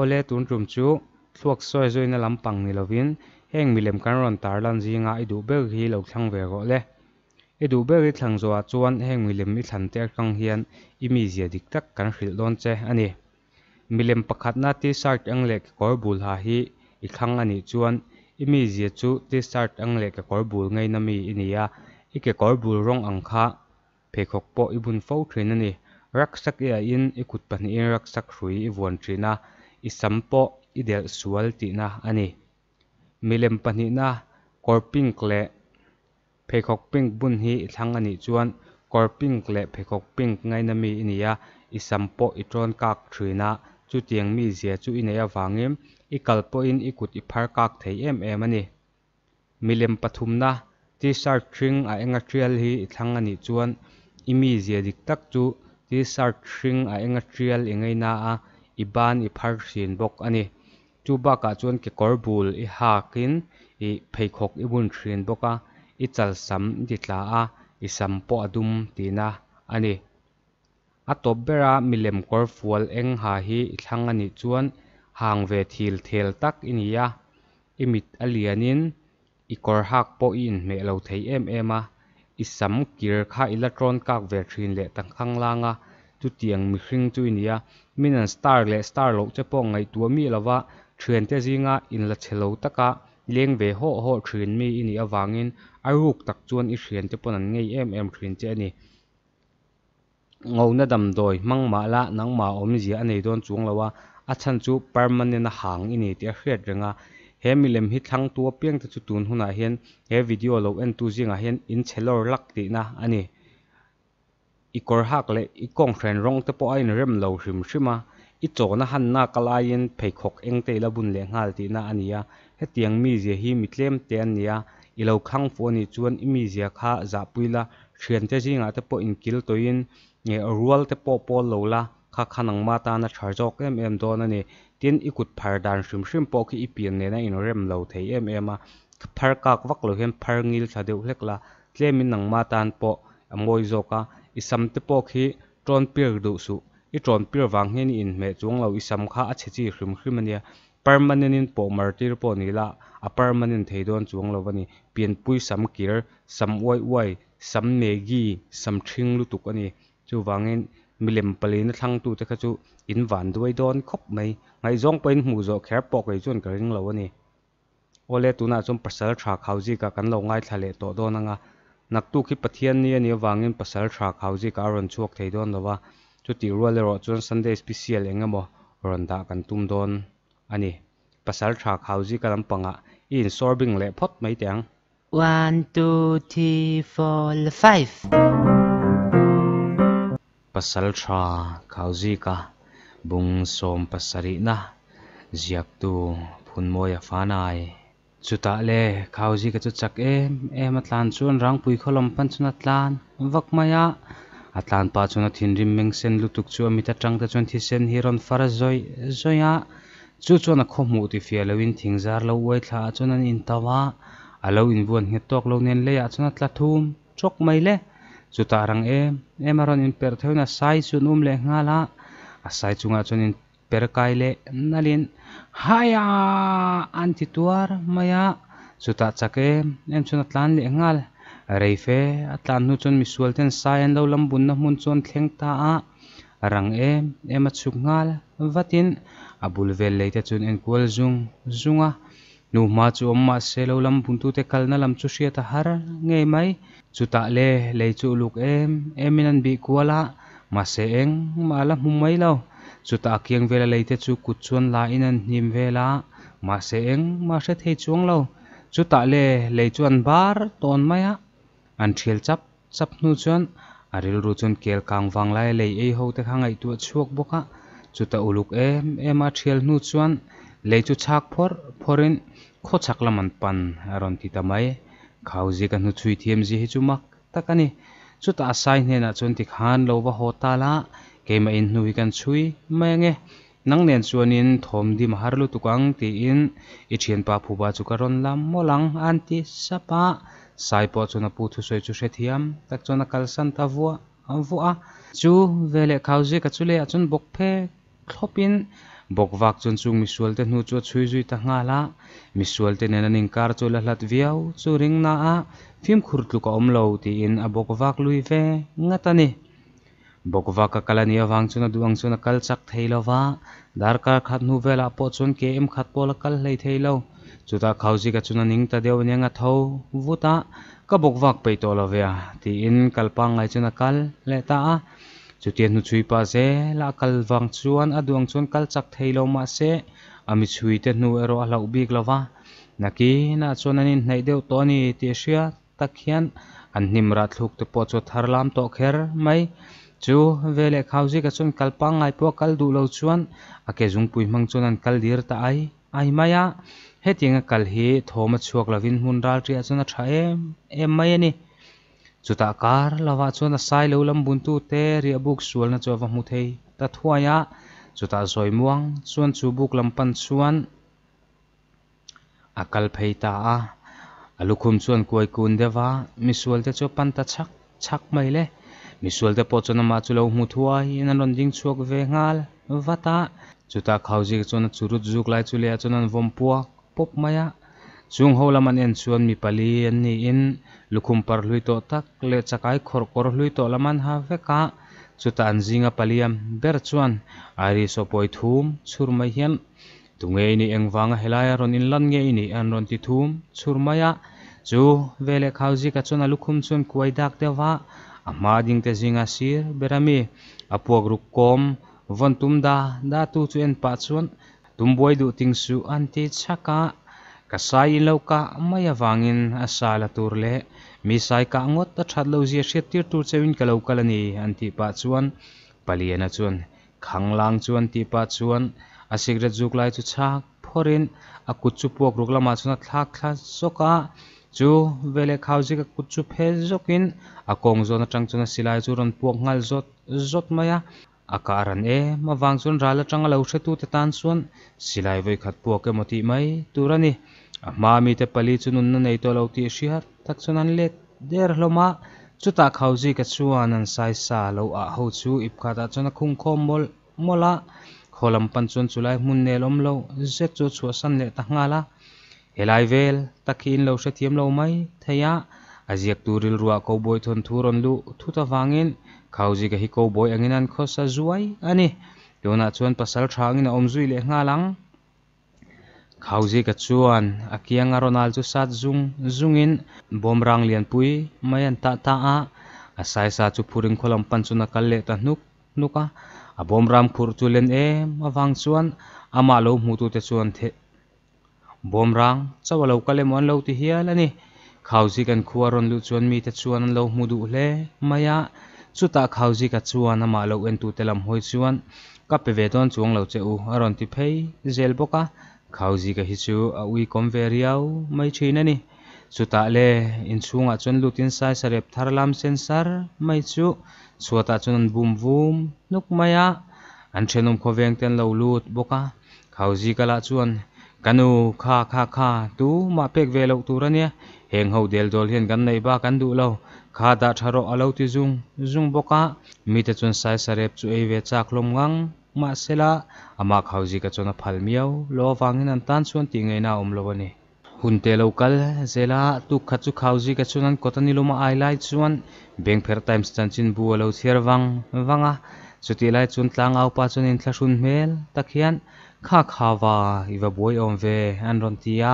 ole tun rum chu thuak soi zoi na lampang ni lovin, heng milem kan ron tar lan zinga i du ber hi lo thlang ve go le. I du ber i thlang zo chuan heng milem mi thlan te kang hian i mi zia dik tak kan hril don che ani. Milem pakhat na ti shirt ang le kekawr bul ha hi, i khang ani chuan i mi zia chu ti shirt ang le kekawr bul ngai na mi i ni a, i kekawr bul rong ang kha. Pheikhawk po i bun fo thrin ani. Raksak e in, i kut pahnih in raksak hrui i vuan thin isampo idel sual tih na, ani. Milem pahnih na kawr pink leh pheikhawk pink bun hi thlang ani chuan korping kle leh pink ngai na mi i isampo itron kak thin a chu tiang mi zia chu i nei ikalpo in ikut kut kak thei em em ani. Milem pathum na t-shirt a enga trial hi i ani chuan, imi zia dik tak chu t-shirt a enga trial i na a i ban i phar hrin bawk ani chu bakah chuan kekawr bul i hakin i pheikhawk i bun hrin bawk a i chal sam ti tla a i sam pawh a dum tina ani a top bera milem kawr fual eng ha hi i thlang ani chuan hang ve thil thel tak i ni a i mit a lianin i kawr hak pawh in hmeh lo thei em em a i sam kir kha i la ṭawn kak ve thin leh tangkhang langa chu tiang mi mihring chu i ni min an star le star lo che pawh ngai tua mi lova thian te zinga in la chelo taka. Leng ve ho ho thin mi i ni awangin aruk tak chuan i hrian te pon an ngei em em thin che ani ngau na dam doi mang ma la nang ma om ji nei don chung lawa a chan chu permanent hang ini ti a hriat renga he milem hi thlang tua piang te chu tun huna hian. He video lo en tu zinga hian in chelor lak ti na ani i kor hak le i kong thren rong te po ain rem lo hrim hrima i chawna han na kalain pheikhok eng te la bun le ngal ti na ania he tiang mi zia hi mitlem te an nia i lo khang fo ni chuan i mi zia kha za puila thian te zinga te po in kil toin nge rual te po pol lo la kha khanang ma ta na thar jok em em don ani tin ikut phar dan hrim hrim po ki ipian ne na in rem lo thei em em a phar kak vak lo hen phar ngil tha deuh hlek la tlemin nang ma tan po amoi zoka isam te po khi tron pir du su i tron pir wang hen in me chung lo isam kha a che chi hrim hrim ania permanent in po martir po ni la a permanent thei don chung lo wani pian pui sam kir sam wai wai sam megi sam thing lu tuk ani chu wangin milem palin thlang tu te kha chu in van duai don khop mai ngai zong pain mu zo kher pok ei chun ka ring lo ani ole tuna chum pasal tha khauji ka kan lo ngai thale to นักตู้คิดปะเทียนนี่นี่วางเงินภาษาชาเขาจีการันชกเที่ยดอนละว่าจุดที่รัวเลยรอจนซันเดย์สเปเชียลเองมั้งรอนดากันตุ้มดอนอันนี้ภาษาชาเขาจีกำลังปังอะอินสอร์บิงเละพอดไม่เตียง one two three four five ภาษาชาเขาจีกับบุ้งสมภาษารีนะจียกตู้พูนมยฟ้านาย chuta le khauzi ka chu chak em em atlan chuan rang pui kholom pan chuna tlan vak maya, atlan pa chuna thin rim meng sen lutuk chu amita trăng ta chun thi sen hiron fara zoi zoya chu chuan a khomu ti fia lawin thingzar lo wai thla chuan an in tawa alo in vuan nge tok lo nen le a chuna tla thum. Chok mai le. Chuta rang em em aron in per theuna sai chu num le ngala a. Sai chunga chun in perkaile nalin, haya anti tuar maya chuta chake em chuna tlan le ngal, reife, atlan nu chon misual ten sai an lo lambun na mun chon thleng ta a rang em em a chuk ngal, vatin, abul vel leite chun en kual zung, zunga, nu ma chu amma se lo lam bun tu te kalna lam chu hria ta har, nge mai chu ta le le chu luk em em eminan bi kuala, ma se eng, ma la hum mai lo chu ta kiang vela leite chu kut chuan la inan nim vela. Ma se eng, ma se thei chuang lo. Chu ta le lấy chuan bar, ton maya. An thiel chap chap nu chuan. Aril ru chuan kel kang wang lai le ei ho te khangai tu chuak boka. Chu ta uluk em em a thiel nu chuan. Lấy chu chak phor, phorin. Kho chak laman pan aron ti tamai khauzi kan nu chui thiam ji hi này takani chuta sai hne na chun ti khan lo wa hota la ke ma in hnui kan chhui mai nge. Nang nen chuanin thom di mahar lu tukang ti in. I thian pa phu ba chu karon lam molang anti sapa sai po chuna pu thu soi chu she thiam, tak chuna kalsan ta vua vua. Chu vele khauzi ka chule achun bok phe thlopin bok vak chun chung mi sual te hnu chu chui zui ta nga la mi sual te nen aning kar chu la hlat viau, chu ring na a. Phim khur tu ka om lo ti in a bok vak lui ve ngatani ta ni bok vak ka kala ni awang chuna duang chuna kal chak theilo wa dar kar khat nu vela po chun ke em khat pol kal lei theilo chuta khauji ka chuna ning ta deu nia nga tho vuta ka bok vak pe to lo ve ti in kalpang ngai chuna kal le ta a chutian nu chui pa se la kal wang chuan a duang chuan kal chak thei lo ma se ami chui te nu ero a lau bik lova naki na chuan anin nei deuh to ni ti hria takhian an hnim ra thluk te po chu thar lam to kher mai chu, vele khauji ka chuan kalpang ngai po kal du lo chuan a ke zung pui mang chuan an kal dir ta ai ai maya hetinga kal hi, thoma chuak lovin hun ral ria chuan a tha em em mai ani. Chuta kar lawa chuan a sai lo lam bun tu te, ria buk sual na chawa mu thei. Ta thuaya chuta zoi muang, chuan chu buk lam pan chuan. Akal phei ta a. Alukhum chuan kuai kun dewa misual te chu pan ta chak chak mai le. Misual te po chuan ma chu lo mu thuai in an ron ding chuak ve ngal vata chuta khauji chuan churut zuk lai chu le chuan an vom puak pop maya chung ho laman en chuan mi pali an ni in lukhum par hlui to tak le chakai khor kor hlui to laman ha veka chuta an zinga paliam ber chuan ari so poi thum chur mai hian tunge ni engwanga helaya ron in lan nge ni an ron ti thum chur maya chu vele khauji ka chuna lukhum chun kuai dak dewa ama अमाङजी बेमे अपो रु कम वन् तुम्दा दाच चुइन पा तबैदु तिङु अन्टि छ कसै लौका य वाइन असाल तुरुले साइका क्रात लु तिर तु चविन कल अन्थी पात सुव पल खाटी पाग्लाु फोरिन अकुत्प पो रुमा खाक chu vele khau ji ka kuchu phe zokin, a kong zona tang chuna silai chu ron puak ngal zot zot maya. Akaran e mawang chun rala tanga lo hre tu te tan chuan silai voi khat puak ke moti mai turani a ma mi te pali chunun na nei to lo ti e shi hriat tak chuan an let, der hloma chuta khauji ka chuan an sai sa lo a ho chu, ip khata chuan a khung khom mol, mola. Kholam pan chun chulai mun ne lom lo, zet chu chu san le ta ngala helai vel takhin lo se thiam lo mai, theya, aziak turil ruwa cowboy boy thon thuron lu thuta wangin khauji ka hi cowboy angin an khosa zuai, ani. Tuna chuan pasal thangin om zui le ngalang khauji ka chuan akianga ronald chu sat zung zungin bomrang lian pui mayan ta ta a. Asai sa chu phuring kholam pan chu na kal le ta nuk nuka a. Bomram khur chu len e awang chuan ama lo mu tu te chuan the bom rang bomrang chawalo kale mon lo ti hial ani khauji kan khuaron lu chuan mi te chuan an lo mu du hle maya chuta khauji ka chuan ama lo en tu telam hoi chuan. Ka pe ve don chuang lo che u aron ti phei zel boka khauji ka hi chu a ui kom ve riau mai thina ni chuta le in chunga chun lutin sai sarep tharlam sensar mai chu chuata chun an bum vum nuk maya an thenum khoveng ten lo lut boka khauji kala chuan kanu kha kha kha tu ma pek ve lo tu rania heng ho del dol hian gan nei ba kan du lo. Kha da tharo alo ti zung. Zung boka mi te chun sai sarep chu ei ve chak lom ngang. Ma sela ama khauji ka chona phal miao lo wangin an tan chuan ti ngai na om lo ani. Hun te local zela tu kha chu khauji ka chunan kotani luma ai lai chuan. Bank fair times chan chin bu lo thiar wang wanga chuti lai chun tlang au pa chun in thlashun mel takhian, kha khawa iwa boy om ve. An ron tia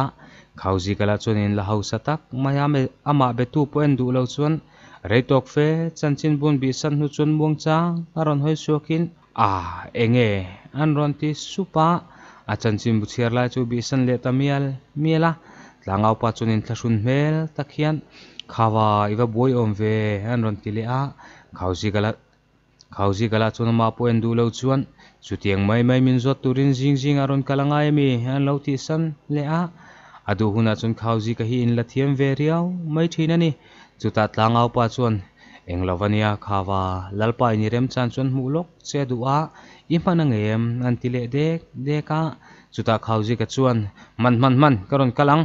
khauji kala chun in la hausa tak. Maya me ama be tu po du lo chuan reitok fe chanchin bun bi san hu chun muang chang. Aron hoi suakin a, enge. An ron ti supa a chanchin bu chiar lai chu bi san le tamial miela tlangau pa chunin thlashun mel takhian khawa iwa boi om ve. An ron ti le a. Khauji kala khauji kala chuna ma po en du lo chuan chutiang mai mai min zot turin jing jing aron kalangai mi an lo ti san le a adu huna chun khauji ka hi in la thiam ve riau mai thina ni. Chuta tlangau pa chuan, eng lovania khawa lalpa ni rem chan chuan mu lok che du a, i hmana ngem an ti le dek deka chuta khauji ka chuan, man man man karon kalang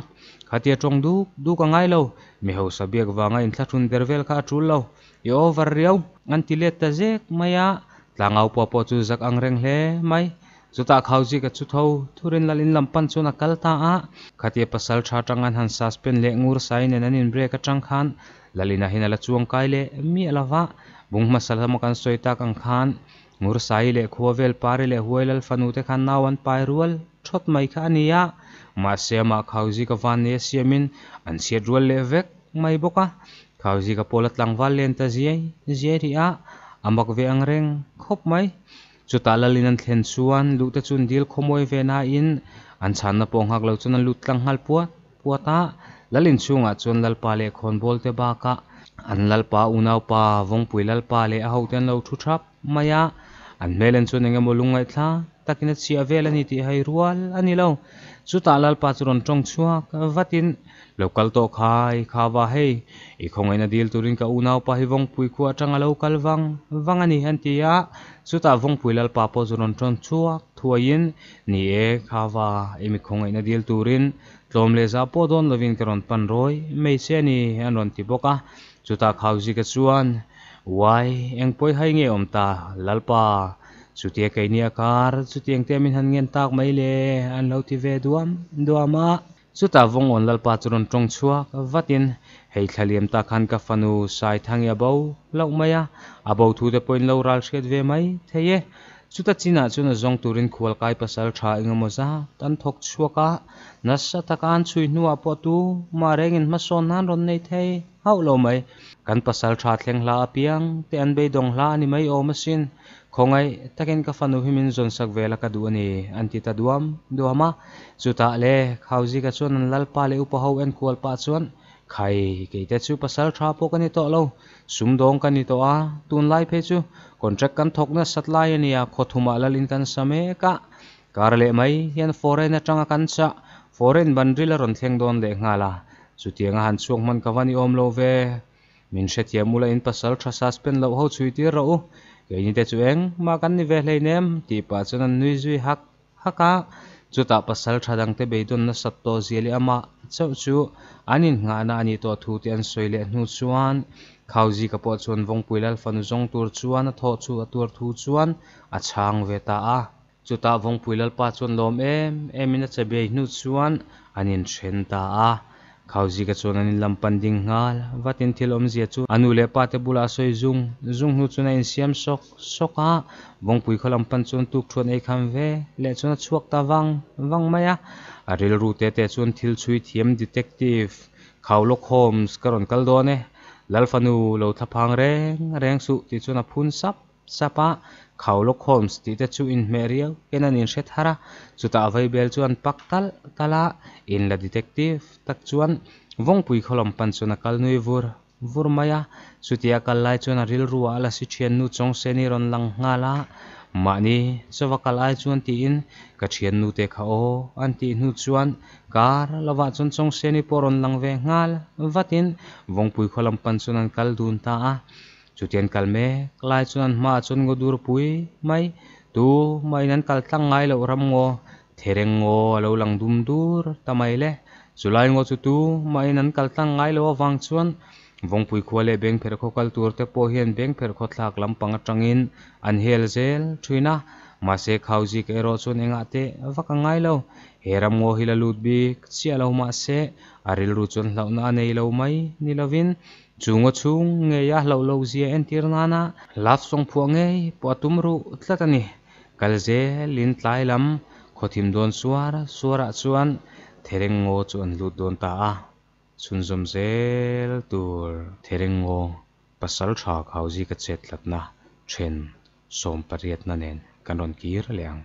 khatia tong du du ka ngai lo. Mi ho sabiak wanga in thla thun dervel kha atul lo. Yo var riau an ti le ta zek maya tlangau po po chu zak ang reng hle mai chuta khauji ka chu tho thurin lalin lampan chuna kalta a khatia pasal tha tangan han suspend le ngur sai ne nanin break atang khan lalina hinala chuang kai le mi alawa bung masal ma kan soita kan khan ngur sai le khuavel pare le huailal fanu te khan nawan pai rual thot mai kha ania ma se ma khauji ka van ne siamin an sia rual le vek mai boka khauji ka polat lang wal len ta ziai ziai ri a amak ve ang reng khop mai. Chu ta la linan thlen chuan lu chun dil khomoi ve na in. An chan na pong hak lo lut tlang hal puat puata lalin chunga chun lal pa le khon bol te ba ka. An lal pa unaw pa vong pui lal pa le a ho lo thu thap maya an melen chu nenga lungai thla takina chia vel ani ti hai rual, ani lo chu ta lal pa churon tong chuak vatin. Local to khai khawa hei. I khongai na dil turin ka unau pa hi vong pui khuwa tanga local wang wang ani han tia chu ta vong pui lal pa po churon tong chuak thuain ni e khawa emi khongai na dil turin. Tlom le za po don lovin karon pan roi. Mei se ni anon ti boka. Chu ta khauji ka chuan wai engpoi hai nge om ta, lalpa. Chutia kai nia kar chutiang te min han ngen tak mai le. An lo ti ve duam duama chuta vong on lalpa churon tong chuak vatin hei thlaliam ta khan ka fanu, sai thangya bo lo maya abo thu te point lo ral sket ve mai theye chuta china chuna zong turin khwal kai pasal tha engemaw za, tan thok chuaka nasa takan chui nuwa po tu, ma rengin ma son nan ron nei thei hau lo mai kan pasal tha thleng hla apiang te an be dong hla ni mai o masin khongai takin ka fanu himin zon sak vela ka du ani anti ta duam duama chuta le khauji ka chon an lalpa le upa ho en kual pa chuan. Khai, ke te chu pasal tha po kani to lo. Sum dong kani to a, tun lai phe chu. Contract kan thok na sat lai ani a. Khothuma lalin kan same ka. Kar le mai, hian foreign atanga kan cha foreign bandrila ron thleng don le ngala. Chutianga han chuang man kawani om lo ve min hretia mula in pasal tha suspend lo ho chui tir ro ke ni te chu eng, ma kan ni ve hlei nem. Ti pa chuan nui zui hak haka chuta pasal tha dang te beidon na sat to zeli ama chau chu. Anin nga na ani to thu te an soile hnu chuan. Khauji ka po chuan vong puilal fanu zong tur chuan, a tho chu a tur thu chuan, a chang ve ta a. Chuta vong puilal pa chuan lom em em in a chabe hnu chuan. Anin thren ta a khauji ka chuan anin lampan ding ngal, vatin thil om zia chu. Anu le pa te bula soi zung zung nu chuna in siam sok soka vong pui kholam pan chuan tuk thuan ei kham ve, le chuna chuak ta wang wang maya. Aril ru te te chuan thil chui thiam detective. Khawlok holmes karon kal do ne. Lalfanu lo thapang reng reng su, ti chuna phun sap sapa khawlok holmes ti te chu in merial kenan in hret hara, chuta vai bel chuan paktal tala, in la detective, tak chuan, vong pui kholom pan chuna kal nui vur vur maya chutia kal lai chuan ril ruwa ala si thian nu chong seni ron lang ngala mani chawa kal ai chuan ti in, ka thian nu te kha o, an ti nu chuan, kar lawa chon chong seni poron lang ve ngal vatin vong pui kholam pan chuan kal dun ta a chutian kalme klai chuan ma chun ngo dur pui mai tu mai nan kal tlang ngai lo ram ngo thereng ngo lo lang dum dur tamai le chulai ngo chu tu mai nan kal tlang ngai lo wang chuan vong pui khwale beng pher kho kal tur te po hian beng pher kho thlak lam pang atangin an hel zel thuina ma se khauji ke ro chun enga te vaka ngai lo heram ngo hila bi chia lo ma se aril ru chun hlau na nei lo mai ni chunga chung nge ya lo lo zia en tir tirnana laf song phu nge po tumru tlatani kalje lin tlai lam khothim don suara suara chuan thereng ngo chuan lu don ta a chun zum zel tur thereng ngo pasal tha khau ji ka chet latna thren som pariat na nen kanon kir leang